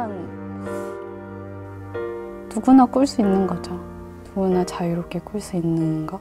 꿈은 누구나 꿀 수 있는 거죠. 누구나 자유롭게 꿀 수 있는 거.